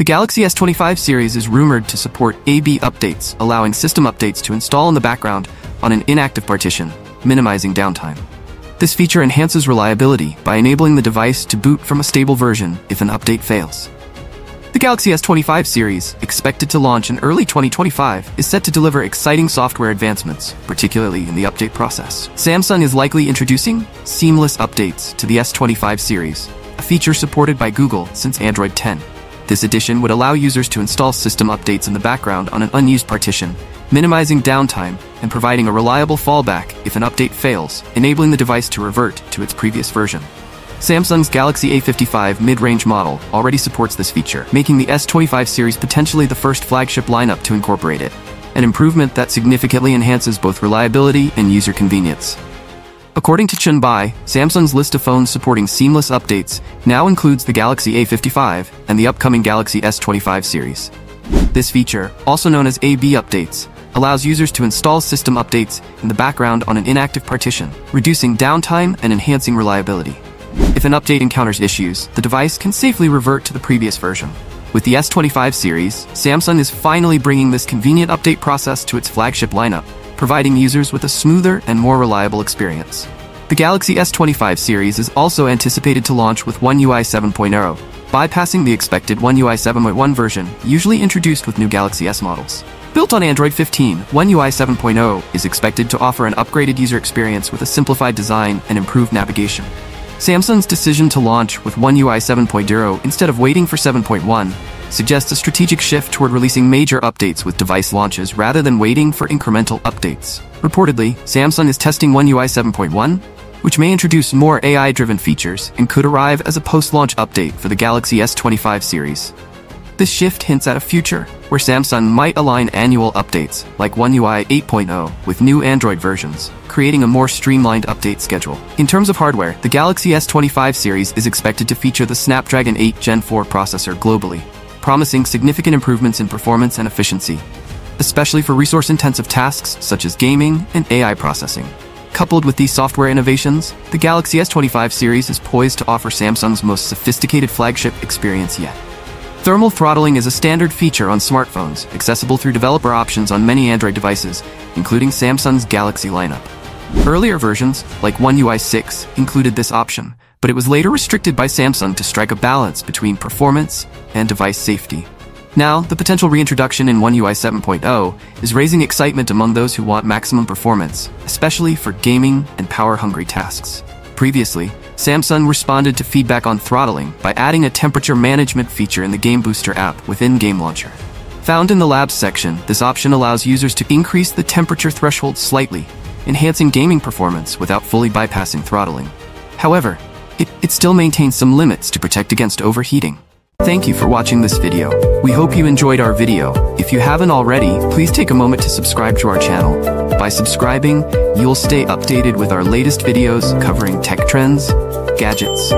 The Galaxy S25 series is rumored to support AB updates, allowing system updates to install in the background on an inactive partition, minimizing downtime. This feature enhances reliability by enabling the device to boot from a stable version if an update fails. The Galaxy S25 series, expected to launch in early 2025, is set to deliver exciting software advancements, particularly in the update process. Samsung is likely introducing seamless updates to the S25 series, a feature supported by Google since Android 10. This addition would allow users to install system updates in the background on an unused partition, minimizing downtime and providing a reliable fallback if an update fails, enabling the device to revert to its previous version. Samsung's Galaxy A55 mid-range model already supports this feature, making the S25 series potentially the first flagship lineup to incorporate it, an improvement that significantly enhances both reliability and user convenience. According to Chun Bai, Samsung's list of phones supporting seamless updates now includes the Galaxy A55 and the upcoming Galaxy S25 series. This feature, also known as AB updates, allows users to install system updates in the background on an inactive partition, reducing downtime and enhancing reliability. If an update encounters issues, the device can safely revert to the previous version. With the S25 series, Samsung is finally bringing this convenient update process to its flagship lineup, providing users with a smoother and more reliable experience. The Galaxy S25 series is also anticipated to launch with One UI 7.0, bypassing the expected One UI 7.1 version usually introduced with new Galaxy S models. Built on Android 15, One UI 7.0 is expected to offer an upgraded user experience with a simplified design and improved navigation. Samsung's decision to launch with One UI 7.0 instead of waiting for 7.1 suggests a strategic shift toward releasing major updates with device launches rather than waiting for incremental updates. Reportedly, Samsung is testing One UI 7.1, which may introduce more AI-driven features and could arrive as a post-launch update for the Galaxy S25 series. This shift hints at a future where Samsung might align annual updates like One UI 8.0 with new Android versions, creating a more streamlined update schedule. In terms of hardware, the Galaxy S25 series is expected to feature the Snapdragon 8 Gen 4 processor globally, promising significant improvements in performance and efficiency, especially for resource-intensive tasks such as gaming and AI processing. Coupled with these software innovations, the Galaxy S25 series is poised to offer Samsung's most sophisticated flagship experience yet. Thermal throttling is a standard feature on smartphones, accessible through developer options on many Android devices, including Samsung's Galaxy lineup. Earlier versions, like One UI 6, included this option, but it was later restricted by Samsung to strike a balance between performance and device safety. Now, the potential reintroduction in One UI 7.0 is raising excitement among those who want maximum performance, especially for gaming and power-hungry tasks. Previously, Samsung responded to feedback on throttling by adding a temperature management feature in the Game Booster app within Game Launcher. Found in the Labs section, this option allows users to increase the temperature threshold slightly, enhancing gaming performance without fully bypassing throttling. However, it, it still maintains some limits to protect against overheating. Thank you for watching this video. We hope you enjoyed our video. If you haven't already, please take a moment to subscribe to our channel. By subscribing, you'll stay updated with our latest videos covering tech trends, gadgets,